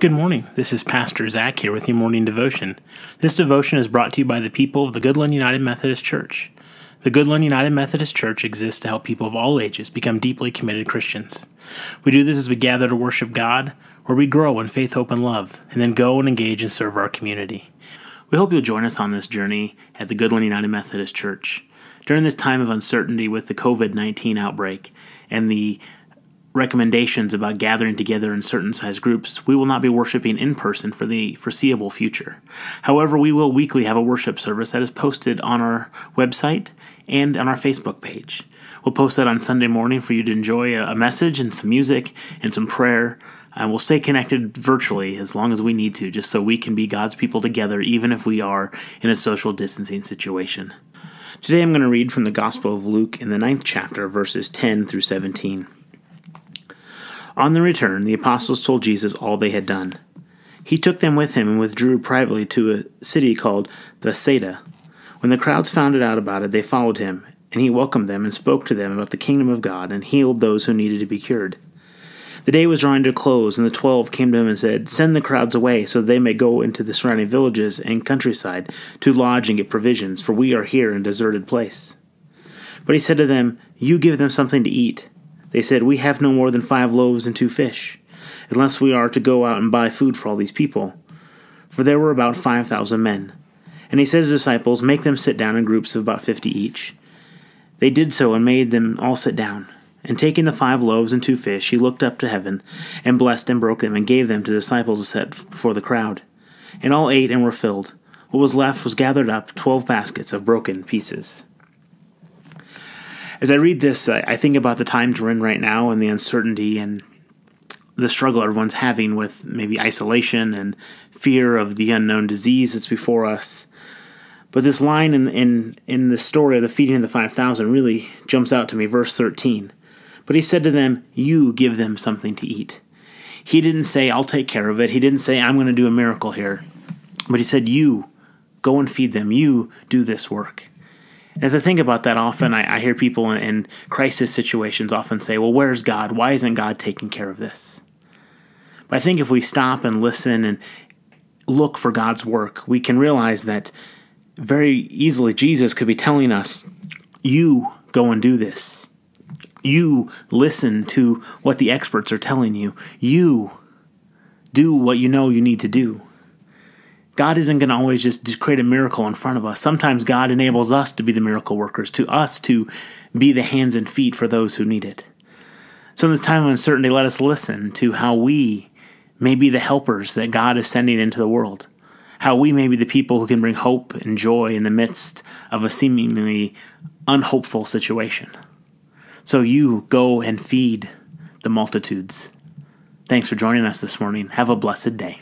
Good morning. This is Pastor Zach here with your morning devotion. This devotion is brought to you by the people of the Goodland United Methodist Church. The Goodland United Methodist Church exists to help people of all ages become deeply committed Christians. We do this as we gather to worship God, where we grow in faith, hope, and love, and then go and engage and serve our community. We hope you'll join us on this journey at the Goodland United Methodist Church. During this time of uncertainty with the COVID 19 outbreak and the recommendations about gathering together in certain size groups, we will not be worshiping in person for the foreseeable future. However, we will weekly have a worship service that is posted on our website and on our Facebook page. We'll post that on Sunday morning for you to enjoy a message and some music and some prayer. And we'll stay connected virtually as long as we need to, just so we can be God's people together, even if we are in a social distancing situation. Today I'm going to read from the Gospel of Luke in the ninth chapter, verses 10 through 17. On their return, the apostles told Jesus all they had done. He took them with him and withdrew privately to a city called Bethsaida. When the crowds found out about it, they followed him, and he welcomed them and spoke to them about the kingdom of God and healed those who needed to be cured. The day was drawing to a close, and the twelve came to him and said, Send the crowds away, so they may go into the surrounding villages and countryside to lodge and get provisions, for we are here in a deserted place. But he said to them, You give them something to eat. They said, We have no more than five loaves and two fish, unless we are to go out and buy food for all these people. For there were about five thousand men. And he said to his disciples, Make them sit down in groups of about fifty each. They did so and made them all sit down. And taking the five loaves and two fish, he looked up to heaven, and blessed and broke them, and gave them to the disciples to set before the crowd. And all ate and were filled. What was left was gathered up, twelve baskets of broken pieces. As I read this, I think about the times we're in right now and the uncertainty and the struggle everyone's having with maybe isolation and fear of the unknown disease that's before us. But this line in in in the story of the feeding of the five thousand really jumps out to me. Verse thirteen. But he said to them, "You give them something to eat." He didn't say, "I'll take care of it." He didn't say, "I'm going to do a miracle here," but he said, "You go and feed them. You do this work." As I think about that often, mm. I, I hear people in, in crisis situations often say, Well, where's God? Why isn't God taking care of this? But I think if we stop and listen and look for God's work, we can realize that very easily Jesus could be telling us, You go and do this. You listen to what the experts are telling you. You do what you know you need to do. God isn't going to always just create a miracle in front of us. Sometimes God enables us to be the miracle workers, to us to be the hands and feet for those who need it. So, in this time of uncertainty, let us listen to how we may be the helpers that God is sending into the world, how we may be the people who can bring hope and joy in the midst of a seemingly unhopeful situation. So, you go and feed the multitudes. Thanks for joining us this morning. Have a blessed day.